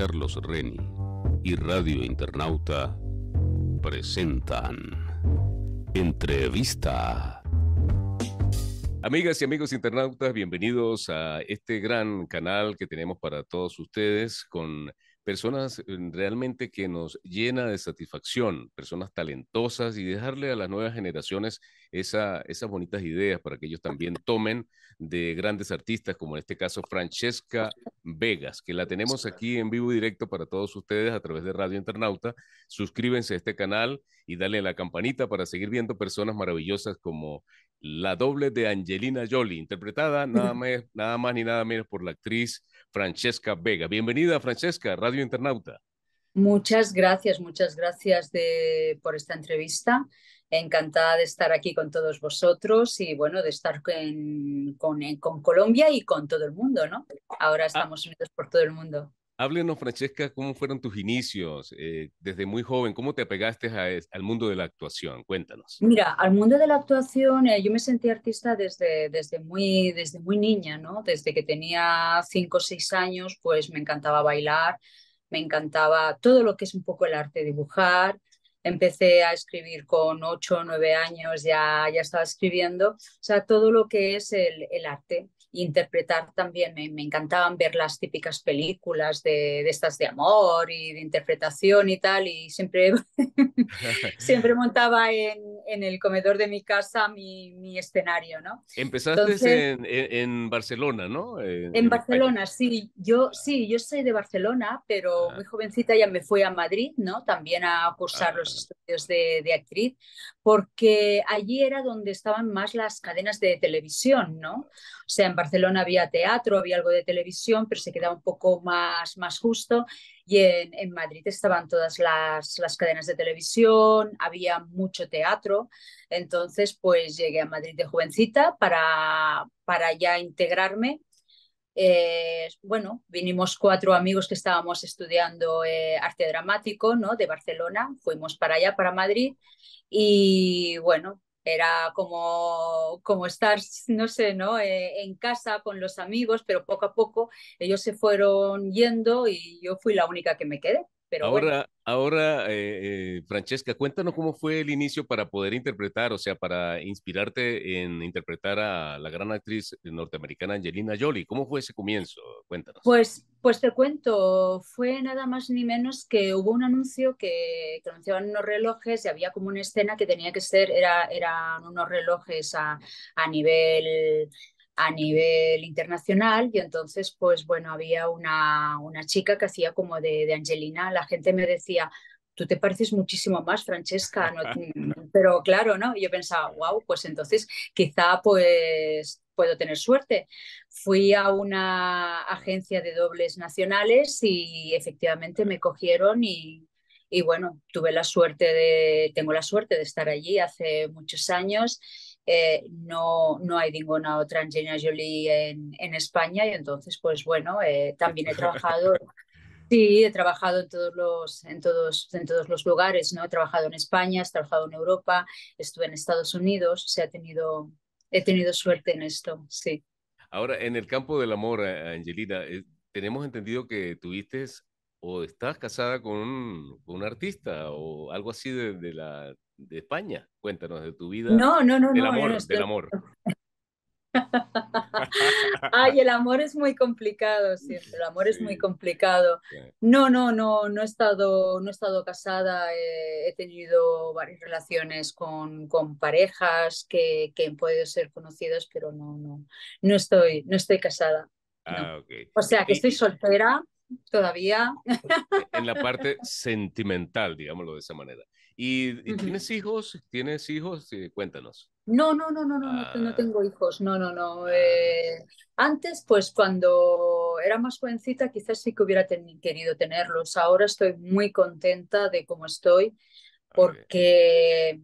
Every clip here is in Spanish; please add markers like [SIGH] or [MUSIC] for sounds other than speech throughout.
Carlos Reni y Radio Internauta presentan Entrevista. Amigas y amigos internautas, bienvenidos a este gran canal que tenemos para todos ustedes con personas eh, realmente que nos llena de satisfacción, personas talentosas y dejarle a las nuevas generaciones esa, esas bonitas ideas para que ellos también tomen de grandes artistas, como en este caso Francesca Vegas, que la tenemos aquí en vivo y directo para todos ustedes a través de Radio Internauta. Suscríbense a este canal y dale la campanita para seguir viendo personas maravillosas como la doble de Angelina Jolie, interpretada nada [LAUGHS] más, nada más ni nada menos por la actriz Francesca Vega. Bienvenida, Francesca, Radio Internauta. Muchas gracias, muchas gracias de, por esta entrevista. Encantada de estar aquí con todos vosotros y bueno, de estar con, con, Colombia y con todo el mundo, ¿no? Ahora ah. estamos unidos por todo el mundo. Háblenos, Francesca, cómo fueron tus inicios eh, desde muy joven, cómo te apegaste al mundo de la actuación. Cuéntanos. Mira, al mundo de la actuación, eh, yo me sentí artista desde, desde, muy, desde muy niña, ¿no? Desde que tenía cinco o seis años, pues me encantaba bailar, me encantaba todo lo que es un poco el arte, dibujar. Empecé a escribir con ocho o nueve años, ya, ya estaba escribiendo, o sea, todo lo que es el, el arte interpretar también, me, encantaban ver las típicas películas de, estas de amor y de interpretación y tal, y siempre, [LAUGHS] siempre [LAUGHS] montaba en, en, el comedor de mi casa mi, mi escenario, ¿no? Empezaste en, en, Barcelona, ¿no? En, Barcelona, sí, yo sí, yo soy de Barcelona, pero ah. muy jovencita ya me fui a Madrid, ¿no? También a cursar los ah. estudios de, de actriz, porque allí era donde estaban más las cadenas de televisión, ¿no? O sea, en Barcelona había teatro, había algo de televisión, pero se quedaba un poco más, más justo. Y en, Madrid estaban todas las, las, cadenas de televisión, había mucho teatro. Entonces, pues llegué a Madrid de jovencita para, para ya integrarme eh, bueno, vinimos cuatro amigos que estábamos estudiando eh, arte dramático, ¿no? De Barcelona, fuimos para allá, para Madrid, y bueno, era como, como estar, no sé, ¿no? Eh, en casa con los amigos, pero poco a poco ellos se fueron yendo y yo fui la única que me quedé ahora, ahora eh, eh, Francesca, cuéntanos cómo fue el inicio para poder interpretar, o sea, para inspirarte en interpretar a la gran actriz norteamericana Angelina Jolie. ¿Cómo fue ese comienzo? Cuéntanos. Pues, pues te cuento, fue nada más ni menos que hubo un anuncio que, que anunciaban unos relojes y había como una escena que tenía que ser, era, eran unos relojes a, a nivel a nivel internacional y entonces pues bueno había una, una chica que hacía como de, de, Angelina, la gente me decía tú te pareces muchísimo más Francesca, [LAUGHS] pero claro, ¿no? Y yo pensaba, wow, pues entonces quizá pues puedo tener suerte. Fui a una agencia de dobles nacionales y efectivamente me cogieron y, y bueno, tuve la suerte de, tengo la suerte de estar allí hace muchos años eh, no, no hay ninguna otra Angelina Jolie en, en España y entonces, pues bueno, eh, también he trabajado, sí, he trabajado en todos, los, en, todos, en todos los lugares, ¿no? He trabajado en España, he trabajado en Europa, estuve en Estados Unidos, o sea, he tenido, he tenido suerte en esto, sí. Ahora, en el campo del amor, Angelina, eh, tenemos entendido que tuviste o estás casada con un, con un artista o algo así de, de la de España. Cuéntanos de tu vida. No, no, no, del no. Amor, Del amor. [LAUGHS] Ay, el amor es muy complicado, siempre. El [LAUGHS] amor es muy complicado. No, no, no, no he estado, no he estado casada. he tenido varias relaciones con, con parejas que, que han podido ser conocidas, pero no, no, no estoy, no estoy casada. Ah, O sea, que estoy soltera todavía. En la parte [LAUGHS] sentimental, digámoslo de esa manera. ¿Y, tienes hijos? ¿Tienes hijos? cuéntanos. No, no, no, no, no, no, no, ah. tengo hijos, no, no, no. Ah, eh, antes, pues cuando era más jovencita, quizás sí que hubiera querido tenerlos. Ahora estoy muy contenta de cómo estoy, porque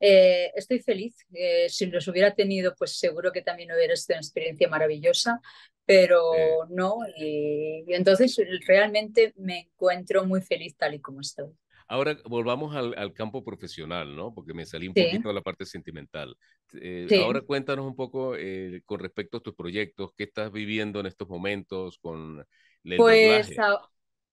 eh, estoy feliz. Eh, si los hubiera tenido, pues seguro que también hubiera sido una experiencia maravillosa, pero no. y entonces realmente me encuentro muy feliz tal y como estoy. Ahora volvamos al, campo profesional, ¿no? Porque me salí un poquito de la parte sentimental. Eh, ahora cuéntanos un poco eh, con respecto a tus proyectos, qué estás viviendo en estos momentos con el Pues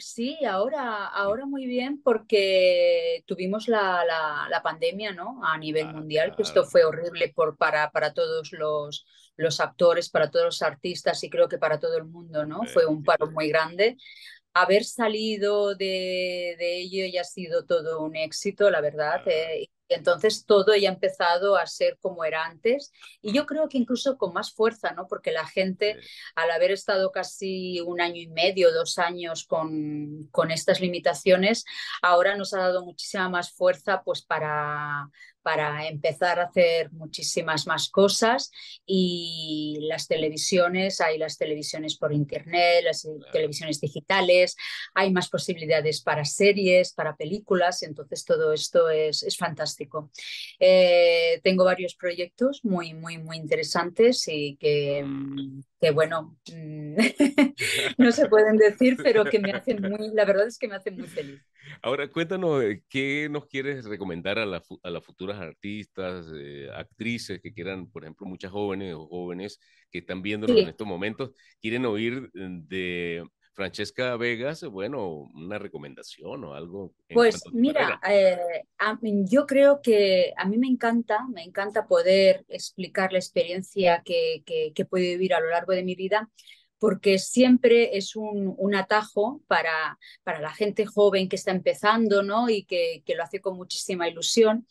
Sí, ahora, ahora muy bien porque tuvimos la, la, pandemia, ¿no? A nivel Ah, mundial, que esto claro. fue horrible por, para, para todos los, los actores, para todos los artistas y creo que para todo el mundo, ¿no? Fue Eh, un paro muy grande. Haber salido de, de ello ya ha sido todo un éxito, la verdad. eh, y entonces todo ya ha empezado a ser como era antes y yo creo que incluso con más fuerza, ¿no? Porque la gente al haber estado casi un año y medio, dos años con, con estas limitaciones, ahora nos ha dado muchísima más fuerza pues para, para empezar a hacer muchísimas más cosas y las televisiones, hay las televisiones por internet, las claro. televisiones digitales, hay más posibilidades para series, para películas, entonces todo esto es, es fantástico. Eh, tengo varios proyectos muy, muy, muy interesantes y que, que bueno, mm, [LAUGHS] no se pueden decir, pero que me hacen muy, la verdad es que me hacen muy feliz. Ahora, cuéntanos, eh, ¿qué nos quieres recomendar a, la fu- a las futuras artistas, eh, actrices que quieran, por ejemplo, muchas jóvenes o jóvenes que están viéndonos en estos momentos, quieren oír de Francesca Vegas, bueno, una recomendación o algo Pues mira, eh, a yo creo que a mí me encanta, me encanta poder explicar la experiencia que, que, que he podido vivir a lo largo de mi vida, porque siempre es un, atajo para, para la gente joven que está empezando, ¿no? Y que, que lo hace con muchísima ilusión.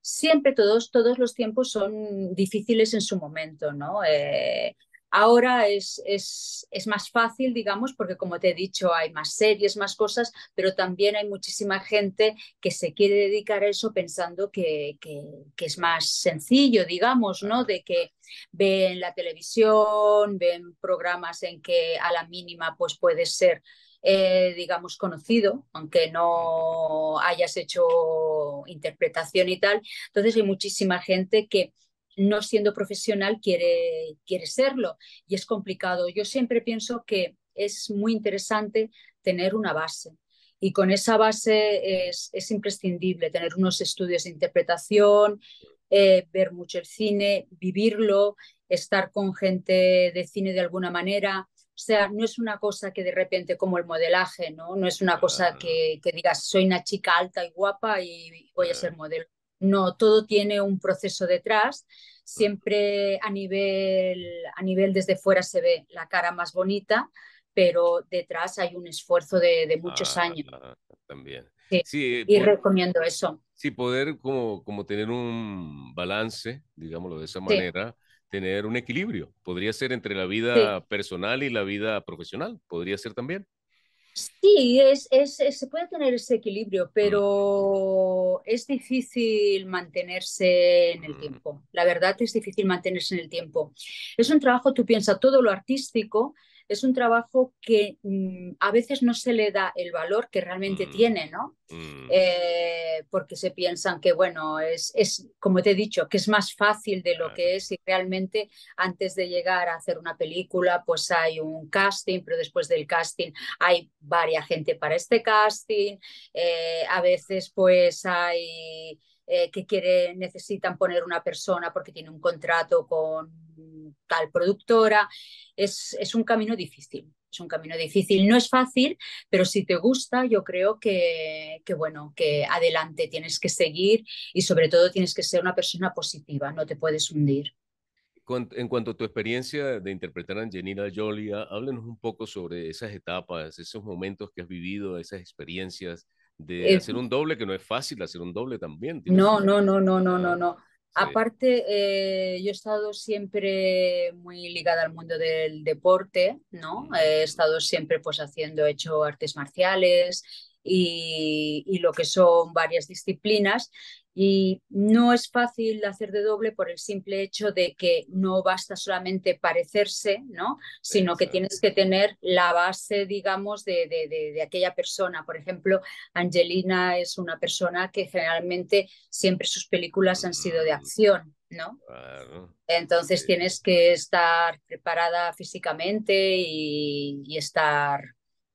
Siempre todos, todos los tiempos son difíciles en su momento, ¿no? Eh, ahora es, es, es más fácil, digamos, porque como te he dicho, hay más series, más cosas, pero también hay muchísima gente que se quiere dedicar a eso pensando que, que, que es más sencillo, digamos, ¿no? De que ven la televisión, ven programas en que a la mínima pues puede ser eh, digamos, conocido, aunque no hayas hecho interpretación y tal. Entonces hay muchísima gente que no siendo profesional quiere, quiere serlo y es complicado. Yo siempre pienso que es muy interesante tener una base. Y con esa base es, es imprescindible tener unos estudios de interpretación, eh, ver mucho el cine, vivirlo, estar con gente de cine de alguna manera. O sea, no es una cosa que de repente como el modelaje, ¿no? No es una cosa que digas, soy una chica alta y guapa y voy a eh, ser modelo. No, todo tiene un proceso detrás. mm, Siempre a nivel, a nivel desde fuera se ve la cara más bonita, pero detrás hay un esfuerzo de, de muchos ah, años. ah, también. Sí, Sí, y por, recomiendo eso. Sí, poder como, como tener un balance, digámoslo de esa Sí, manera, tener un equilibrio. Podría ser entre la sí. vida personal y la vida profesional. Podría ser también. Sí, es, es- es- se puede tener ese equilibrio, Mm, pero es difícil mantenerse en el mm, tiempo. La verdad es difícil mantenerse en el tiempo. Es un trabajo, tú piensas, todo lo artístico es un trabajo que mm, a veces no se le da el valor que realmente mm, tiene, ¿no? mm, Eh, porque se piensan que, bueno, es, es, como te he dicho, que es más fácil de lo que es y realmente antes de llegar a hacer una película, pues hay un casting, pero después del casting hay varias gente para este casting, eh, a veces pues hay eh, que quiere, necesitan poner una persona porque tiene un contrato con tal productora, es, es un camino difícil. Es un camino difícil, no es fácil, pero si te gusta, yo creo que, que, bueno, que adelante tienes que seguir y sobre todo tienes que ser una persona positiva, no te puedes hundir. En cuanto a tu experiencia de interpretar a Angelina Jolie, há- háblanos un poco sobre esas etapas, esos momentos que has vivido, esas experiencias de Eh, hacer un doble, que no es fácil hacer un doble también. No, su... no, no, no, no, no, Ah, no. Aparte, eh, yo he estado siempre muy ligada al mundo del deporte, ¿no? He estado siempre pues haciendo, he hecho artes marciales y, y lo que son varias disciplinas. Y no es fácil hacer de doble por el simple hecho de que no basta solamente parecerse, ¿no? Sino que tienes que tener la base, digamos, de, de, de, de aquella persona. Por ejemplo, Angelina es una persona que generalmente siempre sus películas han sido de acción, ¿no? Entonces tienes que estar preparada físicamente y, y estar,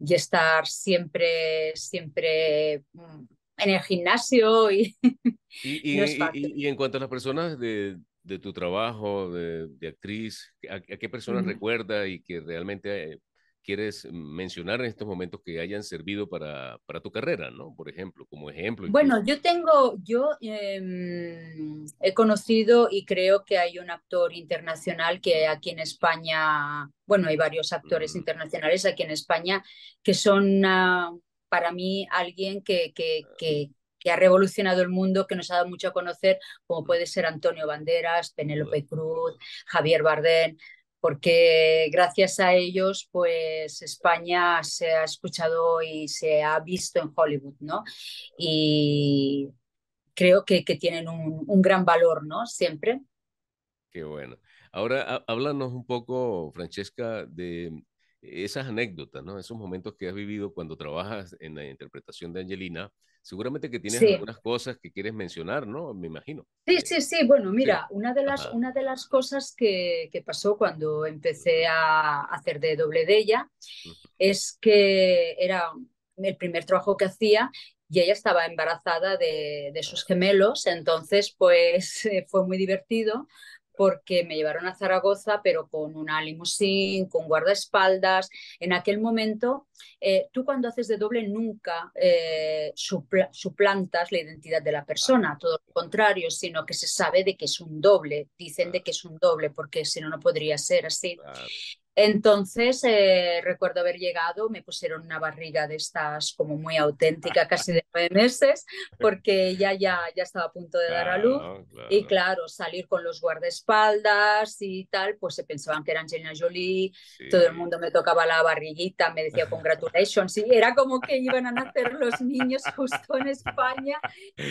y estar siempre, siempre mm, en el gimnasio y [LAUGHS] Y, no es y, fácil. y, y en cuanto a las personas de, de tu trabajo, de, de actriz, ¿a, a qué personas recuerda y que realmente eh, quieres mencionar en estos momentos que hayan servido para, para tu carrera, ¿no? Por ejemplo, como ejemplo. Bueno, yo tengo, yo em, he conocido y creo que hay un actor internacional que aquí en España, bueno, hay varios actores internacionales aquí en España que son ah, para mí alguien que, que, que, que ha revolucionado el mundo, que nos ha dado mucho a conocer, como puede ser Antonio Banderas, Penélope Cruz, Javier Bardem porque gracias a ellos, pues España se ha escuchado y se ha visto en Hollywood, ¿no? Y creo que, que tienen un, un, gran valor, ¿no? Siempre. Qué bueno. Ahora, háblanos un poco, Francesca, de esas anécdotas, ¿no? Esos momentos que has vivido cuando trabajas en la interpretación de Angelina seguramente que tienes Sí. algunas cosas que quieres mencionar, ¿no? Me imagino. Sí, Eh, sí, sí. Bueno, sí, mira, una de las, ajá, una de las cosas que, que pasó cuando empecé a hacer de doble de ella es que era el primer trabajo que hacía y ella estaba embarazada de, de sus gemelos, entonces pues [LAUGHS] fue muy divertido porque me llevaron a Zaragoza, pero con una limusín, con guardaespaldas. En aquel momento, eh, tú cuando haces de doble nunca eh, supla suplantas la identidad de la persona, todo lo contrario, sino que se sabe de que es un doble, dicen de que es un doble, porque si no, no podría ser así. Entonces, eh, recuerdo haber llegado, me pusieron una barriga de estas como muy auténtica, casi de nueve meses, [LAUGHS] porque ella ya, ya estaba a punto de dar a luz. Claro, Y claro. salir con los guardaespaldas y tal, pues se pensaban que era Angelina Jolie, todo el mundo me tocaba la barriguita, me decía [LAUGHS] congratulations, y era como que iban a nacer los niños [LAUGHS] justo en España,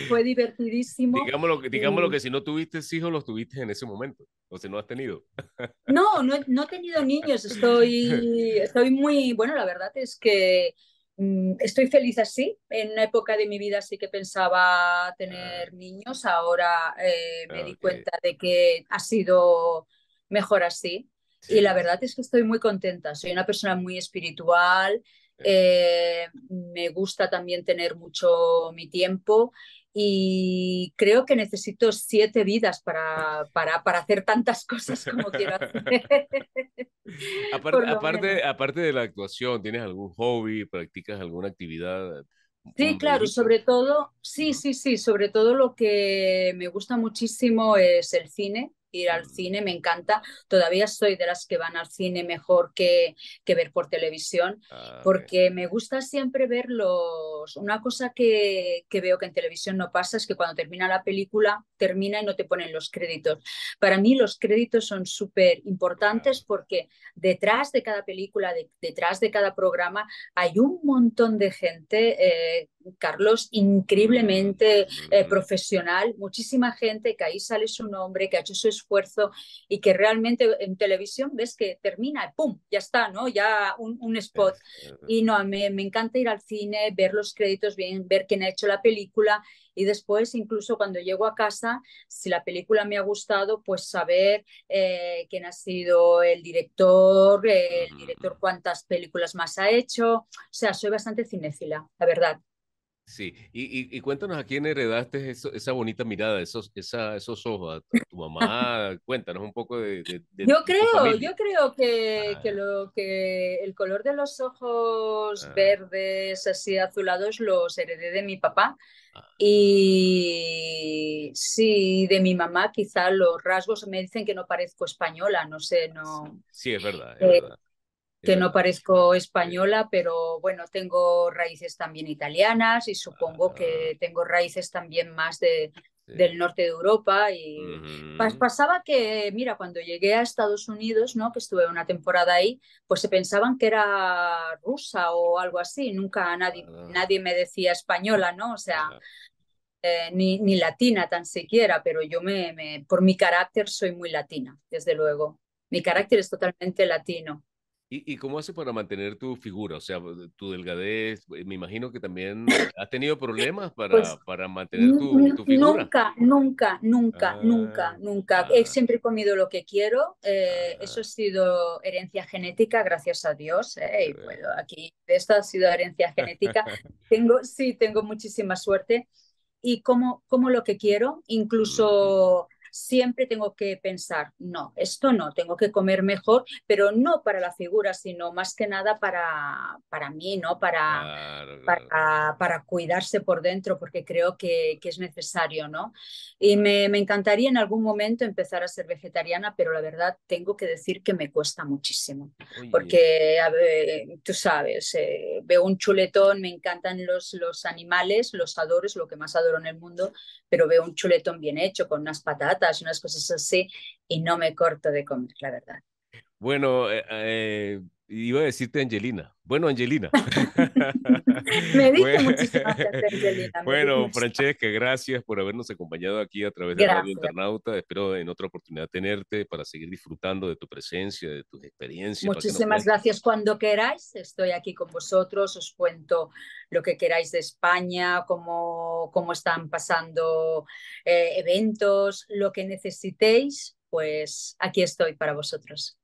fue divertidísimo. Digámoslo, que- digámoslo Y que si no tuviste hijos, los tuviste en ese momento. O si no has tenido. [LAUGHS] No, no, no he tenido niños, estoy, estoy muy, bueno, la verdad es que mm, estoy feliz así. En una época de mi vida sí que pensaba Ah, tener niños, ahora eh, me di cuenta de que ha sido mejor así. Y la verdad es que estoy muy contenta. Soy una persona muy espiritual, eh, me gusta también tener mucho mi tiempo y creo que necesito siete vidas para, para, para hacer tantas cosas como quiero hacer, [LAUGHS] Aparte, aparte, aparte de la actuación, ¿tienes algún hobby? ¿Practicas alguna actividad? Sí, claro, sobre todo, sí, sí, sí, sobre todo lo que me gusta muchísimo es el cine, ir al cine, me encanta. Todavía soy de las que van al cine mejor que, que ver por televisión, Ah, porque me gusta siempre ver los... Una cosa que, que veo que en televisión no pasa es que cuando termina la película, termina y no te ponen los créditos. Para mí los créditos son súper importantes porque detrás de cada película, de- detrás de cada programa, hay un montón de gente, eh, Carlos, increíblemente eh, profesional, muchísima gente que ahí sale su nombre, que ha hecho su esfuerzo y que realmente en televisión ves que termina, ¡pum! Ya está, ¿no? Ya un, un spot. Y no, me, me encanta ir al cine, ver los créditos bien, ver quién ha hecho la película y después, incluso cuando llego a casa, si la película me ha gustado, pues saber eh, quién ha sido el director, eh, el director cuántas películas más ha hecho. O sea, soy bastante cinéfila, la verdad. Sí, y, y, y cuéntanos a quién heredaste eso- esa bonita mirada, esos, esa, esos ojos, a, tu mamá, cuéntanos un poco de, de, de- Yo creo, yo creo que, que, Ah, lo, que el color de los ojos ah, verdes, así azulados, los heredé de mi papá. ah, Y sí, de mi mamá, quizá los rasgos me dicen que no parezco española, no sé, no, sí, es verdad, es eh, verdad, que no parezco española, pero bueno, tengo raíces también italianas y supongo ah, que tengo raíces también más de, sí. del norte de Europa. Y pasaba que, mira, cuando llegué a Estados Unidos, ¿no? Que estuve una temporada ahí, pues se pensaban que era rusa o algo así. Nunca nadie, ah, nadie me decía española, ¿no? O sea, ah, eh, ni, ni latina tan siquiera, pero yo me, me, por mi carácter soy muy latina, desde luego. Mi carácter es totalmente latino. Y, ¿y cómo haces para mantener tu figura? O sea, tu delgadez, eh, me imagino que también has tenido problemas Pues para, para mantener tu, tu figura. nunca, nunca, nunca, nunca, Ah, nunca. He ah, siempre comido lo que quiero. eh, eso ha ah, sido herencia genética, gracias a Dios. eh, y bueno, aquí esto ha sido herencia genética. [LAUGHS] Tengo, sí, tengo muchísima suerte. Y como, como lo que quiero, incluso siempre tengo que pensar, no, esto no, tengo que comer mejor, pero no para la figura, sino más que nada para, para mí, ¿no? Para, para, para, cuidarse por dentro, porque creo que, que es necesario, ¿no? Y me, me, encantaría en algún momento empezar a ser vegetariana, pero la verdad tengo que decir que me cuesta muchísimo, porque a ver, tú sabes, eh, veo un chuletón, me encantan los, los animales, los adoro, es lo que más adoro en el mundo, pero veo un chuletón bien hecho, con unas patatas, unas cosas así, y no me corto de comer, la verdad. Bueno, eh, eh Iba a decirte Angelina. Bueno, Angelina. [LAUGHS] me dije bueno, muchísimas gracias, Angelina. Bueno, Francesca, gracias por habernos acompañado aquí a través de Radio Internauta. Espero en otra oportunidad tenerte para seguir disfrutando de tu presencia, de tus experiencias. Muchísimas gracias. Cuando queráis, estoy aquí con vosotros. Os cuento lo que queráis de España, cómo, cómo están pasando eh, eventos, lo que necesitéis, pues aquí estoy para vosotros.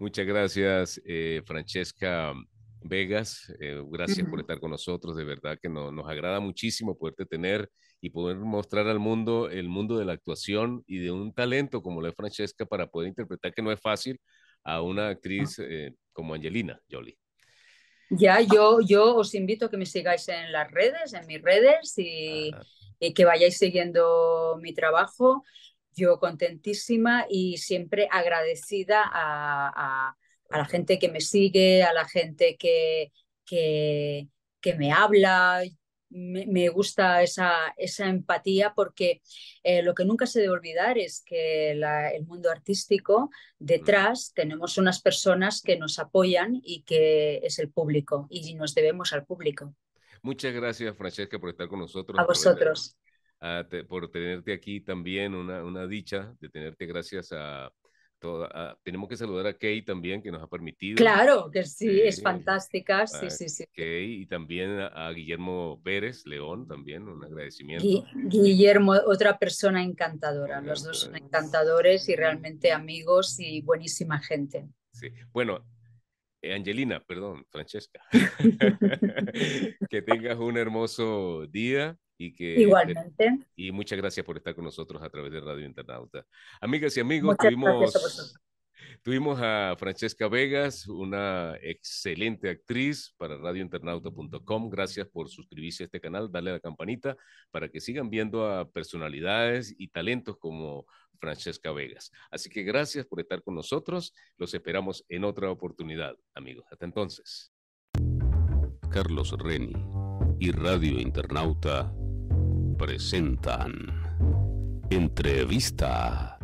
Muchas gracias, eh, Francesca Vegas. Eh, gracias por estar con nosotros. De verdad que nos agrada muchísimo poderte tener y poder mostrar al mundo el mundo de la actuación y de un talento como la de Francesca para poder interpretar que no es fácil a una actriz eh, como Angelina Jolie. Ya, yo, yo os invito a que me sigáis en las redes, en mis redes y, y que vayáis siguiendo mi trabajo yo contentísima y siempre agradecida a, la gente que me sigue, a la gente que, que, que me habla. Me, gusta esa, esa, empatía porque eh, lo que nunca se debe olvidar es que el mundo artístico, detrás tenemos unas personas que nos apoyan y que es el público y nos debemos al público. Muchas gracias, Francesca, por estar con nosotros. A vosotros por tenerte aquí también, una, una, dicha de tenerte gracias a toda. tenemos que saludar a Kay también, que nos ha permitido. Claro, que sí, es fantástica, sí, sí, sí. Kay y también a, Guillermo Pérez León, también un agradecimiento. Guillermo, otra persona encantadora, los dos son encantadores y realmente amigos y buenísima gente. Sí, bueno, eh, Angelina, perdón, Francesca. [LAUGHS] [LAUGHS] que tengas un hermoso día y que... Igualmente. Y muchas gracias por estar con nosotros a través de Radio Internauta. Amigas y amigos, tuvimos, tuvimos a Francesca Vegas, una excelente actriz para radiointernauta.com. Gracias por suscribirse a este canal, darle a la campanita para que sigan viendo a personalidades y talentos como Francesca Vegas. Así que gracias por estar con nosotros. Los esperamos en otra oportunidad, amigos. Hasta entonces. Carlos Reni y Radio Internauta presentan Entrevista.